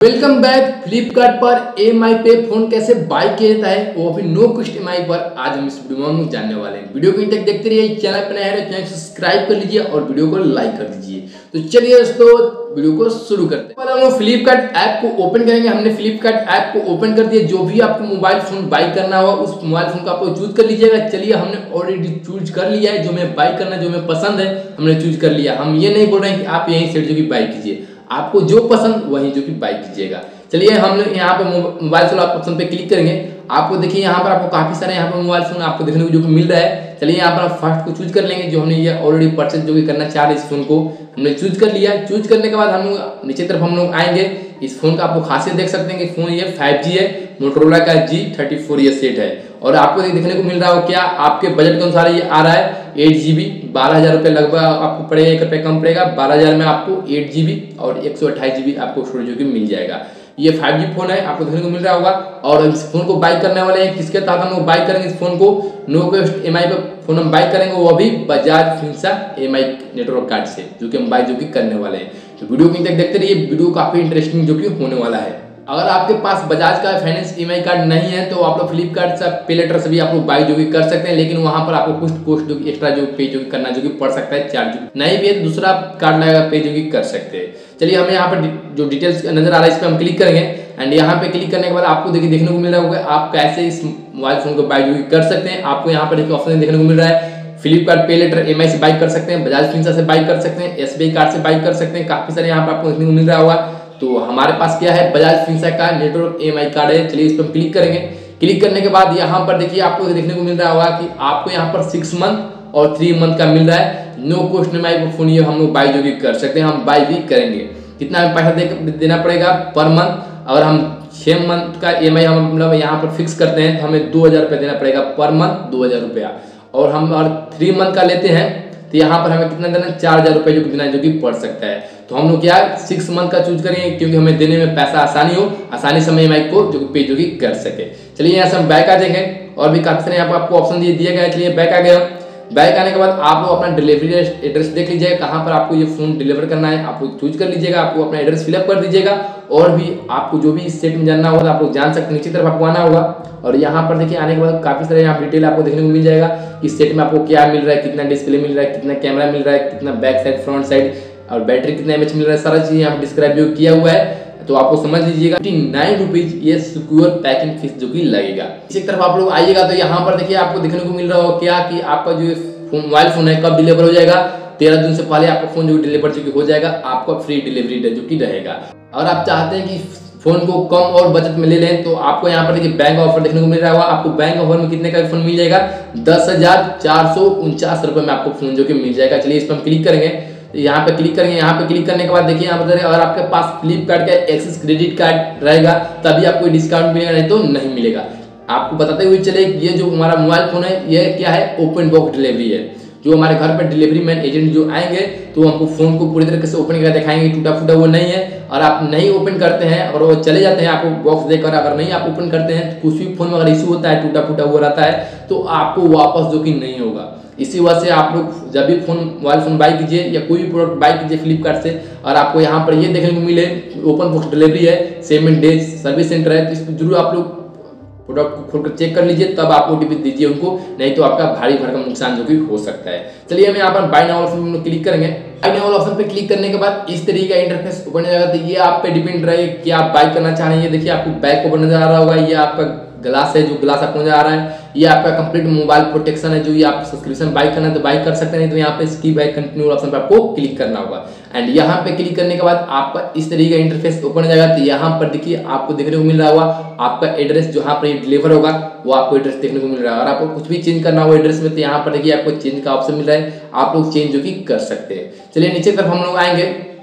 Welcome back Flipkart पर M आई पे phone कैसे बाय किया जाता है, वो भी नो कॉस्ट एम पर आज हम इस वीडियो में जानने वाले हैं। वीडियो को तक देखते रहिए चैनल पर नया है चैनल सब्सक्राइब कर लीजिए और वीडियो को लाइक कर दीजिए। तो चलिए दोस्तों वीडियो को शुरू करते हैं। हम लोग फ्लिपकार्ट ऐप को ओपन करेंगे। हमने फ्लिपकार्ट ऐप को ओपन कर दिया। जो भी आपको मोबाइल फ़ोन बाई करना होगा, उस मोबाइल फ़ोन को आपको चूज़ कर लीजिएगा। चलिए, हमने ऑलरेडी चूज़ कर लिया है जो मैं बाई करना, जो हमें पसंद है, हमने चूज़ कर लिया। हम ये नहीं बोल रहे हैं कि आप यहीं से जो भी बाई कीजिए। आपको जो पसंद, वही जो कि बाइक कीजिएगा। चलिए, हम लोग यहाँ पे मोबाइल फ़ोन ऑप्शन पे क्लिक करेंगे। आपको देखिए, यहाँ पर आपको काफ़ी सारे यहाँ पर मोबाइल फ़ोन आपको देखने को जो मिल रहा है। चलिए, यहाँ पर आप फ़र्स्ट को चूज़ कर लेंगे, जो हमने ये ऑलरेडी परचेज जो भी करना चाह रहे इस फ़ोन को। हमने चूज़ कर लिया। चूज़ करने के बाद हम लोग, नीचे तरफ़ हम लोग आएँगे। इस फ़ोन का आपको खासियत देख सकते हैं कि फ़ोन ये फाइव है मोटरोला का जी थर्टी फोर ये सेट है। और आपको देखने को मिल रहा हो क्या? आपके बजट के अनुसार ये आ रहा है एट जी बी बारह हज़ार रुपये लगभग आपको पड़ेगा, एक रुपये कम पड़ेगा। बारह हज़ार में आपको एट जी बी और एक सौ अट्ठाईस जी बी आपको स्टोरेज की मिल जाएगा। ये फाइव जी फ़ोन है, आपको देखने को मिल रहा होगा। और इस फ़ोन को बाइक करने वाले हैं किसके तहत हम लोग बाइक करेंगे इस फ़ोन को? नो कोस्ट एम आई पर फ़ोन हम बाइक करेंगे, वो अभी Bajaj Finserv EMI network card से, जो कि हम बाइक जो कि करने वाले हैं। तो वीडियो को तक देखते रहिए। वीडियो काफ़ी इंटरेस्टिंग जो कि होने वाला है। अगर आपके पास बजाज का फाइनेंस ई कार्ड नहीं है तो आप लोग फ्लिपकार्ट से पे लेटर से भी आप लोग बाई जो भी कर सकते हैं, लेकिन वहाँ पर आपको कुछ कोस्ट जो एक्स्ट्रा जो पे जो करना जो कि पड़ सकता है चार्ज नहीं भी है तो दूसरा कार्ड लगेगा पे जो कि कर सकते हैं। चलिए, हमें यहाँ पर जो डिटेल्स नज़र आ रहा है, इस पर हम क्लिक करेंगे। एंड यहाँ पे क्लिक करने के बाद आपको देखिए, देखने को मिल रहा होगा, आप कैसे इस मोबाइल फ़ोन को बाई जो कर सकते हैं। आपको यहाँ पर एक ऑप्शन देखने को मिल रहा है। फ्लिपकार्ट पे लेटर MI से बाइक कर सकते हैं बजाज फिंसा से बाइक कर सकते हैं एस कार्ड से बाइक कर सकते हैं, काफ़ी सारे यहाँ पर आपको देखने को मिल रहा होगा। तो हमारे पास क्या है? बजाज फिंसा का नेटवर्क एम कार्ड है। चलिए इस पर क्लिक करेंगे। क्लिक करने के बाद यहाँ पर देखिए आपको देखने को मिल रहा होगा कि आपको यहाँ पर सिक्स मंथ और थ्री मंथ का मिल रहा है। नो एम आई फ़ोन ये हम लोग बाई जो भी कर सकते हैं, हम बाई भी करेंगे। कितना पैसा देना पड़ेगा पर मंथ अगर हम छः मंथ का ई हम मतलब यहाँ पर फिक्स करते हैं तो हमें दो हज़ार रुपया देना पड़ेगा पर मंथ दो हज़ार रुपया। और हम अगर थ्री मंथ का लेते हैं तो यहाँ पर हमें कितना देना चार हज़ार रुपये जो देना है, जो कि पड़ सकता है। तो हम लोग क्या सिक्स मंथ का चूज़ करेंगे, क्योंकि हमें देने में पैसा आसानी हो, आसानी से ई को जो पे जो कि कर सके। चलिए यहाँ से हम बैक आ जाएँगे, और भी काफ़ी सारे यहाँ पर आपको ऑप्शन दिए गया गए चलिए बैक आ गए बैक आने के बाद आप लोग अपना डिलीवरी एड्रेस देख लीजिएगा कहाँ पर आपको ये फ़ोन डिलीवर करना है, आप चूज़ कर लीजिएगा, आपको अपना एड्रेस फिलअप कर दीजिएगा, और भी आपको जो भी इस सेट में जानना होगा, आप लोग जान सकते हैं, नीचे तरफ़ आपको आना होगा। और यहाँ पर देखिए, आने के बाद काफ़ी सारे यहाँ डिटेल आपको देखने को मिल जाएगा कि सेट में आपको क्या मिल रहा है, कितना डिस्प्ले मिल रहा है, कितना कैमरा मिल रहा है, कितना बैक साइड फ्रंट साइड और बैटरी कितना एमएच मिल रहा है, सारा चीज़ यहाँ डिस्क्राइब जो किया हुआ है। तो आपको समझ लीजिएगा नाइन रुपीज़ ये सिक्योर पैकिंग फ़ीस जो कि लगेगा। इसी तरफ़ आप लोग आइएगा तो यहाँ पर देखिए आपको देखने को मिल रहा होगा क्या कि आपका जो मोबाइल फ़ोन है, कब डिलीवर हो जाएगा? तेरह दिन से पहले आपका फ़ोन जो डिलीवर जो हो जाएगा, आपका फ्री डिलीवरी जो कि रहेगा। अगर आप चाहते हैं कि फ़ोन को कम और बजट में ले लें तो आपको यहाँ पर देखिए बैंक ऑफ़र देखने को मिल रहा होगा। आपको बैंक ऑफ़र में कितने का फ़ोन मिल जाएगा? दस हज़ार चार सौ उनचास रुपए में आपको फ़ोन जो कि मिल जाएगा। चलिए इस पर हम क्लिक करेंगे। यहाँ पे क्लिक करेंगे, यहाँ पे क्लिक करने के बाद देखिए यहाँ पर अगर आपके पास फ्लिपकार्ट का एक्सेस क्रेडिट कार्ड रहेगा, तभी आपको डिस्काउंट मिलेगा, नहीं तो नहीं मिलेगा। आपको बताते हुए चले, ये जो हमारा मोबाइल फ़ोन है, ये क्या है? ओपन बॉक्स डिलीवरी है। जो हमारे घर पर डिलीवरी मैन एजेंट जो आएँगे तो हमको फ़ोन को पूरी तरीके से ओपन करके दिखाएँगे टूटा फूटा वो नहीं है। और आप नहीं ओपन करते हैं, और वो चले जाते हैं, आपको बॉक्स देकर अगर नहीं आप ओपन करते हैं तो कुछ भी फ़ोन में अगर इशू होता है टूटा फूटा वो रहता है तो आपको वापस जो कि नहीं होगा। इसी वजह से आप लोग जब भी फ़ोन, मोबाइल फ़ोन बाई कीजिए या कोई भी प्रोडक्ट बाई कीजिए फ्लिपकार्ट से, और आपको यहाँ पर ये देखने को मिले ओपन बॉक्स डिलीवरी है सेवन डेज़ सर्विस सेंटर है तो इस पर ज़रूर आप लोग प्रोडक्ट को खोलकर चेक कर लीजिए, तब आप ओटीपी दीजिए उनको, नहीं तो आपका भारी भरकम नुकसान जो कि हो सकता है। चलिए हम यहाँ पर बाई नाउ ऑप्शन में क्लिक करेंगे। बाई नाउ ऑप्शन पे क्लिक करने के बाद इस तरीके का इंटरफेस ओपन हो जाएगा। तो ये आप पे डिपेंड रहे कि आप बाई करना चाह रहे हैं। देखिए आपको बैक ओपन नज़र आ रहा होगा। ये आपका ग्लास है, जो ग्लास आपको नज़र आ रहा है, ये आपका कंप्लीट मोबाइल प्रोटेक्शन है, जो ये आप सब्सक्रिप्शन बाई करना है तो बाई कर सकते हैं तो यहाँ पे स्की बाई कंटिन्यू ऑप्शन पे आपको क्लिक करना होगा। एंड यहाँ पे क्लिक करने के बाद आपका इस तरीके का इंटरफेस ओपन हो जाएगा तो यहाँ पर देखिए आपको देखने को मिल रहा होगा, आपका एड्रेस जहाँ पर डिलीवर होगा, वो आपको एड्रेस देखने को मिल रहा है। और आपको कुछ भी चेंज करना हो एड्रेस में तो यहाँ पर देखिए आपको चेंज का ऑप्शन मिल रहा है, आप लोग चेंज जो कि कर सकते हैं। चलिए नीचे तरफ़ हम लोग आएँगे।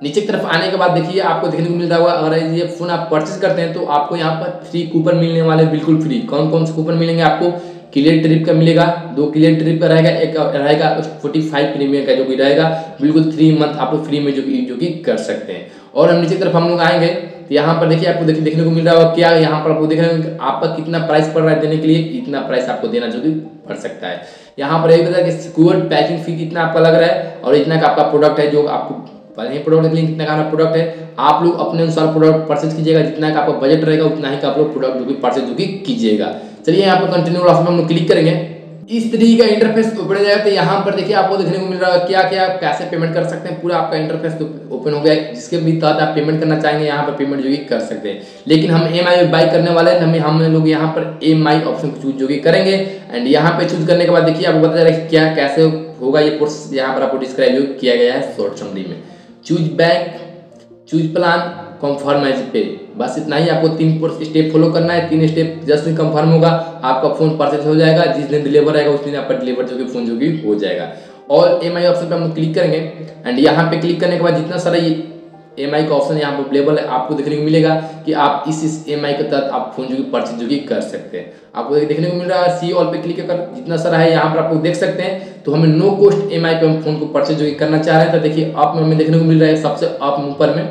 नीचे की तरफ़ आने के बाद देखिए, आपको देखने को मिल रहा होगा, अगर ये फ़ोन आप परचेज करते हैं तो आपको यहाँ पर थ्री कूपन मिलने वाले बिल्कुल फ्री कौन कौन से कूपन मिलेंगे आपको? क्लियर ट्रिप का मिलेगा, दो क्लियर ट्रिप का रहेगा, एक रहेगा फोर्टी फाइव प्रीमियम का जो कि रहेगा, बिल्कुल थ्री मंथ आप लोग फ्री में जो कि जो कि कर सकते हैं। और हम नीचे की तरफ़ हम लोग आएँगे तो यहाँ पर देखिए, आपको देखिए, देखने को मिल रहा होगा क्या, यहाँ पर आपको देख रहे हैं आपका कितना प्राइस पड़ रहा है देने के लिए, इतना प्राइस आपको देना जो कि पड़ सकता है। यहाँ पर एक बता कि सिक्योर पैकिंग फ़ी कितना आपका लग रहा है, और इतना का आपका प्रोडक्ट है जो आपको पहले ही प्रोडक्ट लिंक कितना का प्रोडक्ट है। आप लोग अपने अनुसार प्रोडक्ट परचेज कीजिएगा। जितना का आपका बजट रहेगा, उतना ही का आप लोग प्रोडक्ट जो कि परचेज जो कि कीजिएगा। चलिए यहाँ पर कंटिन्यू ऑप्शन हम लोग क्लिक करेंगे। इस तरीके का इंटरफेस ओपन हो जाएगा तो यहाँ पर देखिए आपको देखने को मिल रहा है क्या क्या कैसे पेमेंट कर सकते हैं। पूरा आपका इंटरफेस तो ओपन हो गया जिसके भी तहत आप पेमेंट करना चाहेंगे, यहाँ पर पेमेंट जो कि कर सकते हैं। लेकिन हम एम आई बाई करने वाले हैं, हमें, हम लोग यहाँ पर एम आई ऑप्शन चूज़ जो कि करेंगे। एंड यहाँ पे चूज़ करने के बाद देखिए आपको बता रहा है क्या, कैसे होगा ये कोर्स यहाँ पर आपको डिस्क्राइब किया गया है शॉर्ट समरी में। Choose bank choose plan confirm as पे बस इतना ही आपको तीन स्टेप फॉलो करना है। तीन स्टेप जस्ट कंफर्म होगा। आपका फ़ोन परचेज हो जाएगा। जिस दिन डिलीवर आएगा, उस दिन आपका डिलीवर जो कि फ़ोन जो कि हो जाएगा। और एम आई ऑप्शन पर हम क्लिक करेंगे। एंड यहाँ पे क्लिक करने के बाद जितना सारा ये एम आई का ऑप्शन यहाँ पर अवेलेबल है, आपको देखने को मिलेगा कि आप इस इस एम आई के तहत आप फ़ोन जो कि परचेज जो कि कर सकते हैं। आपको देखने को मिल रहा है सी ऑल पे क्लिक कर, जितना सारा है यहाँ पर आप लोग देख सकते हैं। तो हमें नो कॉस्ट एम आई पे हम फ़ोन को परचेज जो कि करना चाह रहे हैं। तो देखिए, आप में हमें देखने को मिल रहा है सबसे आप ऊपर में।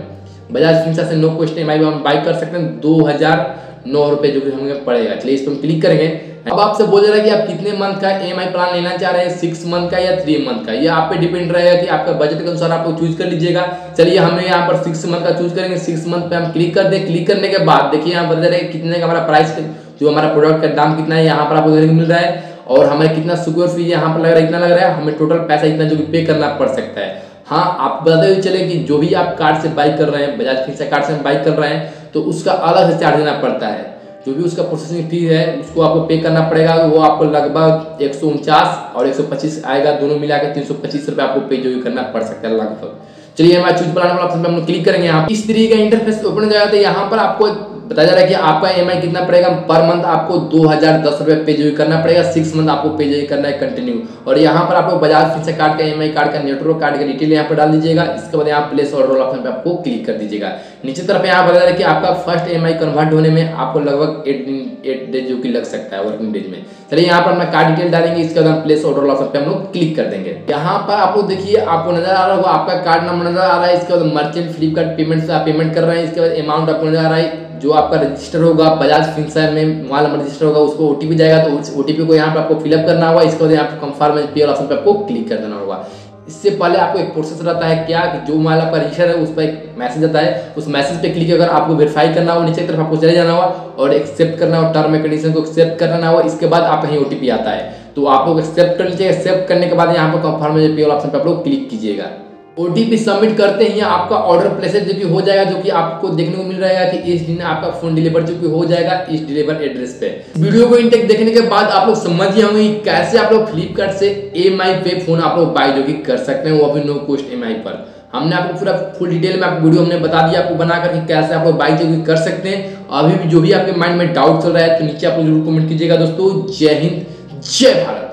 बजाज फिंसा से नो क्वेश्चन एम हम बाई कर सकते हैं। दो हज़ार नौ रुपये जो कि हमें पड़ेगा। चलिए, इस पर हम क्लिक करेंगे। अब आपसे बोल रहा है कि आप कितने मंथ का ई प्लान लेना चाह रहे हैं? सिक्स मंथ का या थ्री मंथ का? ये आप पे डिपेंड रहेगा कि आपका बजट के अनुसार आपको चूज़ कर लीजिएगा। चलिए, हमें यहाँ पर सिक्स मंथ का चूज़ करेंगे। सिक्स मंथ पे हम क्लिक कर दे। क्लिक करने के बाद देखिए यहाँ बता रहे कितने का हमारा प्राइस जो हमारा प्रोडक्ट का दाम कितना है, यहाँ पर आपको देखने मिल रहा है। और हमें कितना सिक्योर फ़ी यहाँ पर लग रहा है, इतना लग रहा है। हमें टोटल पैसा इतना जो कि पे करना पड़ सकता है। हाँ आप बताते हुए चले कि जो भी आप कार्ड से बाई कर रहे हैं बजाज फिंसा कार्ड से बाई कर रहे हैं तो उसका अलग से चार्ज देना पड़ता है। जो भी उसका प्रोसेसिंग फ़ी है, उसको आपको पे करना पड़ेगा, वो आपको लगभग एक सौ उनचास और एक सौ पच्चीस आएगा, दोनों मिला के तीन आपको पे जो भी करना पड़ सकता है लगभग। चलिए, हमारा चूज़ बनाने वाला ऑप्शन हम क्लिक करेंगे यहाँ इस तरीके का इंटरफेस ओपन हो जाएगा तो यहाँ पर आपको बताया जा रहा है कि आपका ई कितना पड़ेगा? पर मंथ आपको दो हज़ार दस रुपये पे जो करना पड़ेगा सिक्स मंथ आपको पे जो करना है कंटिन्यू और यहाँ पर आपको बजाज फिंस कार्ड का ई कार्ड का नेटवर्क कार्ड का डिटेल यहाँ पर डाल दीजिएगा। इसके बाद यहाँ प्लेस ऑर्डर ऑप्शन पे आपको क्लिक कर दीजिएगा। नीचे तरफ़ यहाँ बताया कि आपका फ़र्स्ट ई कन्वर्ट होने में आपको लगभग एट दिन एट डेज़ जो कि लग सकता है वर्किंग डेज़ में। चलिए यहाँ पर अपना कार्ड डिटेल डालेंगे, इसके बाद प्लेस ऑर्डर ऑप्शन पे हम लोग क्लिक कर देंगे। यहाँ पर आप लोग देखिए, आपको नज़र आ रहा होगा, आपका कार्ड नंबर नज़र आ रहा है, इसके बाद मर्चेंट फ्लिपकार्ट पेमेंट से आप पेमेंट कर रहे हैं, इसके बाद अमाउंट आपको नज़र आ रहा है जो आपका रजिस्टर होगा बजाज फिंसर में मोबाइल नंबर रजिस्टर होगा, उसको ओटीपी जाएगा तो उस ओटीपी को यहाँ पर आपको फिलअप करना होगा, इसके बाद यहाँ पे कंफर्म पे ऑप्शन पे आपको क्लिक कर देना होगा। इससे पहले आपको एक प्रोसेस रहता है क्या, कि जो मोबाइल आपका रजिस्टर है, उस पर एक मैसेज आता है, उस मैसेज पे क्लिक अगर आपको वेरीफाई करना हो, नीचे की तरफ़ आपको चले जाना होगा, और एक्सेप्ट करना हो टर्म एंड कंडीशन को एक्सेप्ट करना होगा, इसके बाद आप कहीं ओटीपी आता है। तो आप लोग एक्सेप्ट कर लीजिए एक्सेप्ट करने के बाद यहाँ पर कंफर्म पे ऑप्शन पर आप लोग क्लिक कीजिएगा। ओटीपी सबमिट करते ही आपका ऑर्डर प्लेसेस जो कि हो जाएगा, जो कि आपको देखने को मिल रहा है कि इस दिन आपका फ़ोन डिलीवर जो कि हो जाएगा इस डिलीवर एड्रेस पे। वीडियो को इंटेक देखने के बाद आप लोग समझ समझिए होंगे कैसे आप लोग फ्लिपकार्ट से एम पे फ़ोन आप लोग बाय जो कि कर सकते हैं, वो अभी नो कॉस्ट एम पर। हमने आपको पूरा फुल डिटेल में आपको वीडियो हमने बता दिया, आपको बना करके कैसे आप लोग बाइक जो कि कर सकते हैं। अभी भी जो भी आपके माइंड में डाउट चल रहा है तो नीचे आप लोग ज़रूर कमेंट कीजिएगा दोस्तों। जय हिंद, जय भारत।